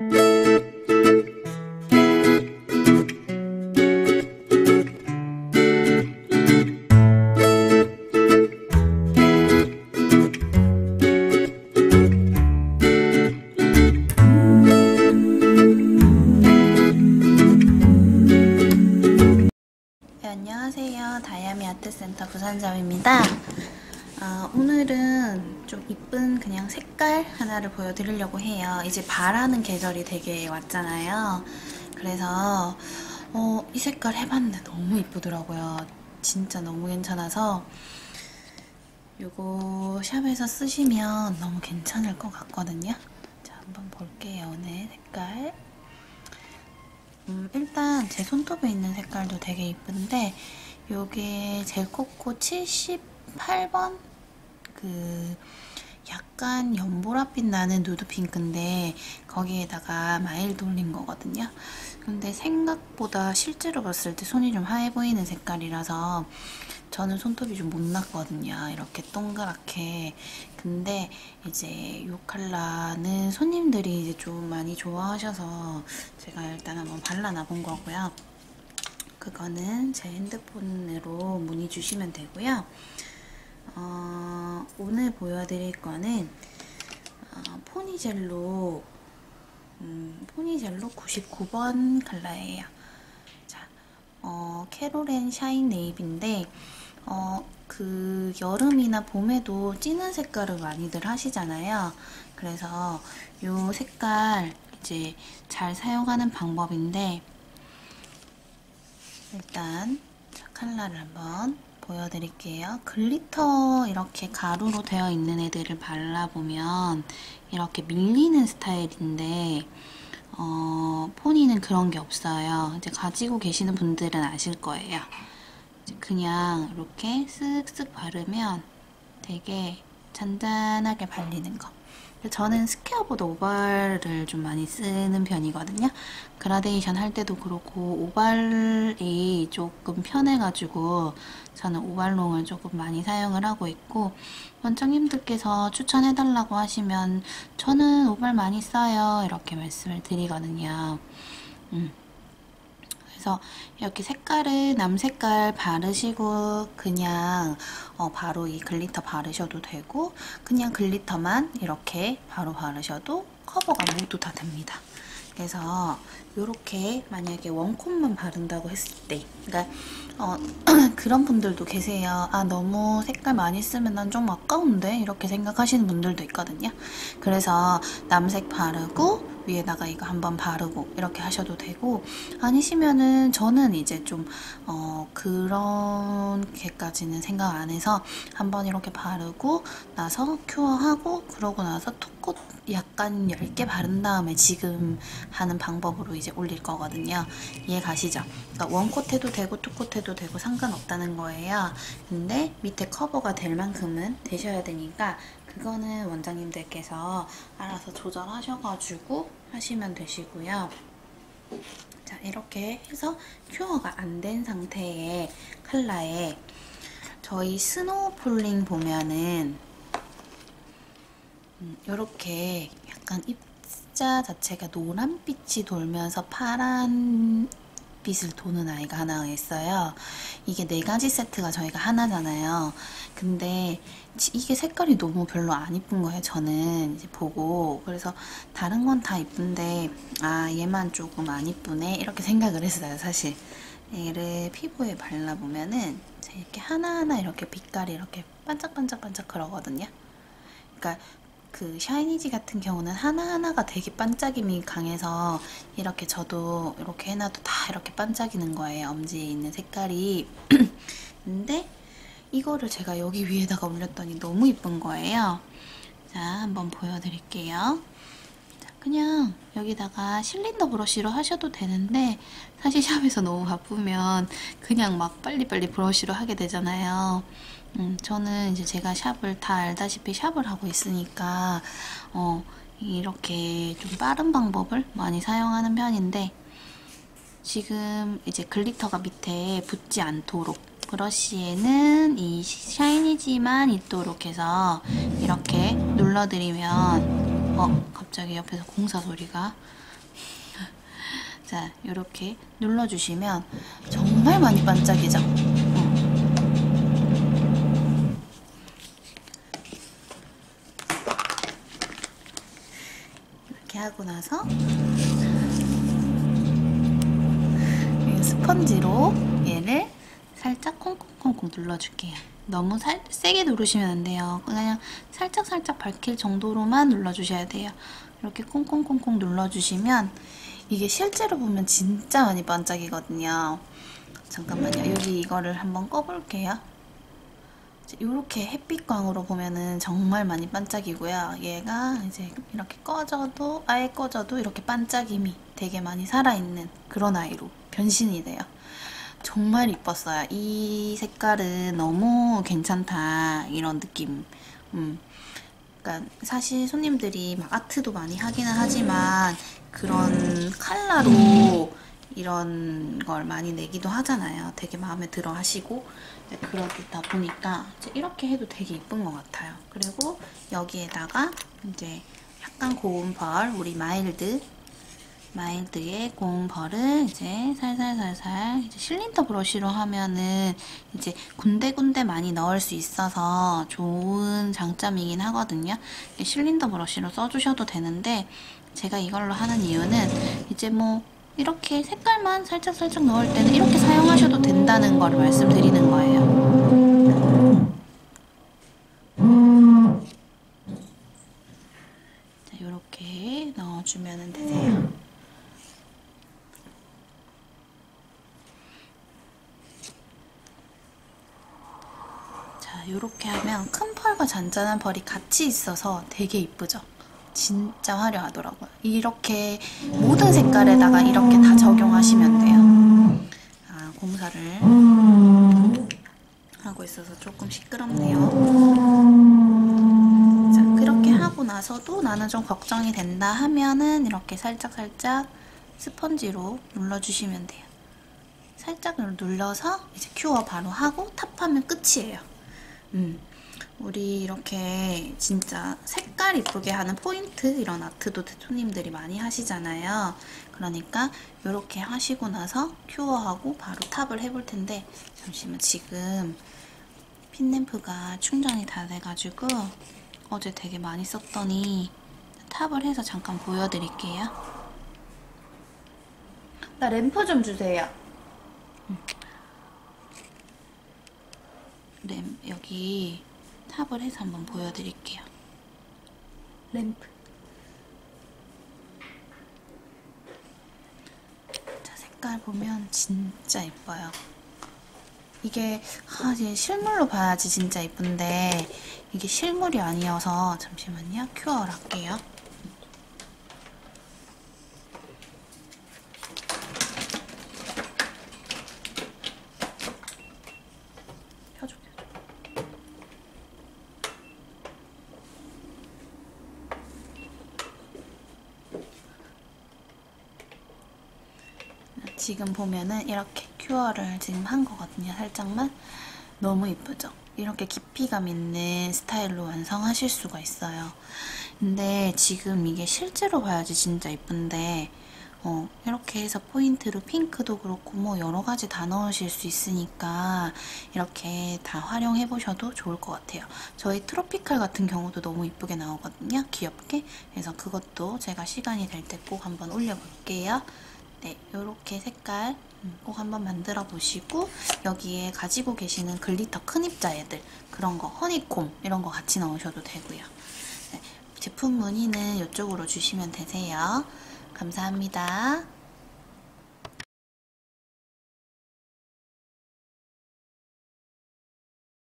네, 안녕하세요. 다이아미 아트센터 부산점입니다. 아, 오늘은 좀 이쁜 그냥 색깔 하나를 보여드리려고 해요. 이제 바라는 계절이 되게 왔잖아요. 그래서 어, 이 색깔 해봤는데 너무 이쁘더라고요. 진짜 너무 괜찮아서 이거 샵에서 쓰시면 너무 괜찮을 것 같거든요. 자, 한번 볼게요. 오늘 색깔. 음, 일단 제 손톱에 있는 색깔도 되게 이쁜데 요게 젤코코 78번 그 약간 연보라빛 나는 누드 핑크인데 거기에다가 마일드 올린 거거든요. 근데 생각보다 실제로 봤을 때 손이 좀 하얘 보이는 색깔이라서 저는 손톱이 좀 못 났거든요. 이렇게 동그랗게. 근데 이제 이 컬러는 손님들이 이제 좀 많이 좋아하셔서 제가 일단 한번 발라놔 본 거고요. 그거는 제 핸드폰으로 문의 주시면 되고요. 어, 오늘 보여드릴 거는 어, 포니젤로 음, 포니젤로 99번 컬러예요. 자, 어, 캐롤앤 샤인 네이비인데 어, 그 여름이나 봄에도 진한 색깔을 많이들 하시잖아요. 그래서 이 색깔 이제 잘 사용하는 방법인데 일단 컬러를 한번 보여드릴게요. glitter 이렇게 가루로 되어 있는 애들을 발라보면 이렇게 밀리는 스타일인데 어, 포니는 그런 게 없어요. 이제 가지고 계시는 분들은 아실 거예요. 그냥 이렇게 쓱쓱 바르면 되게 잔잔하게 발리는 거. 저는 스퀘어보다 오발을 좀 많이 쓰는 편이거든요. 그라데이션 할 때도 그렇고 오발이 조금 편해가지고 저는 오발롱을 조금 많이 사용을 하고 있고 원장님들께서 추천해달라고 하시면 저는 오팔 많이 써요 이렇게 말씀을 드리거든요. 음. 그래서 이렇게 색깔을 남색깔 바르시고 그냥 어 바로 이 glitter 바르셔도 되고 그냥 glitter만 이렇게 바로 바르셔도 커버가 모두 다 됩니다. 그래서 이렇게 만약에 one coat만 바른다고 했을 때 그러니까 어, 그런 분들도 계세요. 아 너무 색깔 많이 쓰면 난 좀 아까운데 이렇게 생각하시는 분들도 있거든요. 그래서 남색 바르고 위에다가 이거 한번 바르고 이렇게 하셔도 되고 아니시면은 저는 이제 좀 어, 그런게까지는 생각 안 해서 한번 이렇게 바르고 나서 큐어하고 그러고 나서 톡꽃 약간 얇게 바른 다음에 지금 하는 방법으로 이제 올릴 거거든요. 이해 가시죠? 그러니까 one coat 해도 되고 two coat 해도 되고 상관없다는 거예요. 근데 밑에 커버가 될 만큼은 되셔야 되니까 그거는 원장님들께서 알아서 조절하셔가지고 하시면 되시고요. 자 이렇게 해서 큐어가 안 된 상태의 컬러에 저희 스노우폴링 보면은 음, 이렇게 약간 입 자 자체가 노란빛이 돌면서 파란 빛을 도는 아이가 하나 있어요. 이게 네 가지 세트가 저희가 하나잖아요. 근데 이게 색깔이 너무 별로 안 이쁜 거예요. 저는 이제 보고 그래서 다른 건 다 이쁜데 아 얘만 조금 안 이쁘네 이렇게 생각을 했어요. 사실 얘를 피부에 발라보면은 이렇게 하나하나 이렇게 빛깔이 이렇게 반짝반짝반짝 그러거든요. 그러니까 그 샤이니지 같은 경우는 하나하나가 되게 반짝임이 강해서 이렇게 저도 이렇게 해놔도 다 이렇게 반짝이는 거예요. 엄지에 있는 색깔이. 근데 이거를 제가 여기 위에다가 올렸더니 너무 이쁜 거예요. 자, 한번 보여드릴게요. 자, 그냥 여기다가 실린더 브러쉬로 하셔도 되는데 사실 샵에서 너무 바쁘면 그냥 막 빨리빨리 브러쉬로 하게 되잖아요. 음, 저는 이제 제가 샵을 다 알다시피 샵을 하고 있으니까 어, 이렇게 좀 빠른 방법을 많이 사용하는 편인데 지금 이제 글리터가 밑에 붙지 않도록 브러쉬에는 이 샤이니지만 있도록 해서 이렇게 눌러드리면 어 갑자기 옆에서 공사 소리가 자, 이렇게 눌러주시면 정말 많이 반짝이죠? 어. 이렇게 하고 나서 이 스펀지로 얘를 살짝 콩콩콩콩 눌러줄게요. 너무 살, 세게 누르시면 안 돼요. 그냥 살짝살짝 밝힐 정도로만 눌러주셔야 돼요. 이렇게 콩콩콩콩 눌러주시면 이게 실제로 보면 진짜 많이 반짝이거든요. 잠깐만요. 여기 이거를 한번 꺼볼게요. 이렇게 햇빛광으로 보면은 정말 많이 반짝이고요. 얘가 이제 이렇게 꺼져도 아예 꺼져도 이렇게 반짝임이 되게 많이 살아있는 그런 아이로 변신이 돼요. 정말 이뻤어요. 이 색깔은 너무 괜찮다 이런 느낌. 음. 그러니까 사실 손님들이 막 아트도 많이 하기는 하지만 그런 컬러로 이런 걸 많이 내기도 하잖아요. 되게 마음에 들어 하시고 그러다 보니까 이렇게 해도 되게 예쁜 것 같아요. 그리고 여기에다가 이제 약간 고운 펄, 우리 마일드 마일드의 고운 펄을 이제 살살살살 이제 실린더 브러쉬로 하면은 이제 군데군데 많이 넣을 수 있어서 좋은 장점이긴 하거든요. 실린더 브러쉬로 써주셔도 되는데 제가 이걸로 하는 이유는 이제 뭐 이렇게 색깔만 살짝살짝 넣을 때는 이렇게 사용하셔도 된다는 걸 말씀드리는 거예요. 자, 이렇게 넣어주면 되세요. 자, 이렇게 하면 큰 펄과 잔잔한 펄이 같이 있어서 되게 이쁘죠? 진짜 화려하더라고요. 이렇게 모든 색깔에다가 이렇게 다 적용하시면 돼요. 아, 공사를 하고 있어서 조금 시끄럽네요. 자, 그렇게 하고 나서도 나는 좀 걱정이 된다 하면은 이렇게 살짝살짝 스펀지로 눌러주시면 돼요. 살짝 눌러서 이제 큐어 바로 하고 탑하면 끝이에요. 음. 우리 이렇게 진짜 색깔 이쁘게 하는 포인트 이런 아트도 손님들이 많이 하시잖아요. 그러니까 이렇게 하시고 나서 큐어하고 바로 탑을 해볼 텐데 잠시만 지금 핀램프가 충전이 다 돼가지고 어제 되게 많이 썼더니 탑을 해서 잠깐 보여드릴게요. 나 램프 좀 주세요. 램 여기 탑을 해서 한번 보여드릴게요. 램프. 자, 색깔 보면 진짜 예뻐요. 이게 아, 이제 실물로 봐야지 진짜 예쁜데 이게 실물이 아니어서 잠시만요. 큐어를 할게요. 지금 보면은 이렇게 큐어를 지금 한 거거든요. 살짝만. 너무 이쁘죠? 이렇게 깊이감 있는 스타일로 완성하실 수가 있어요. 근데 지금 이게 실제로 봐야지 진짜 이쁜데 어, 이렇게 해서 포인트로 핑크도 그렇고 뭐 여러 가지 다 넣으실 수 있으니까 이렇게 다 활용해 보셔도 좋을 것 같아요. 저희 트로피칼 같은 경우도 너무 이쁘게 나오거든요. 귀엽게. 그래서 그것도 제가 시간이 될 때 꼭 한번 올려볼게요. 네, 이렇게 색깔 꼭 한번 만들어 보시고 여기에 가지고 계시는 glitter 큰 입자애들 그런 거 honeycomb 이런 거 같이 넣으셔도 되고요. 네, 제품 문의는 이쪽으로 주시면 되세요. 감사합니다.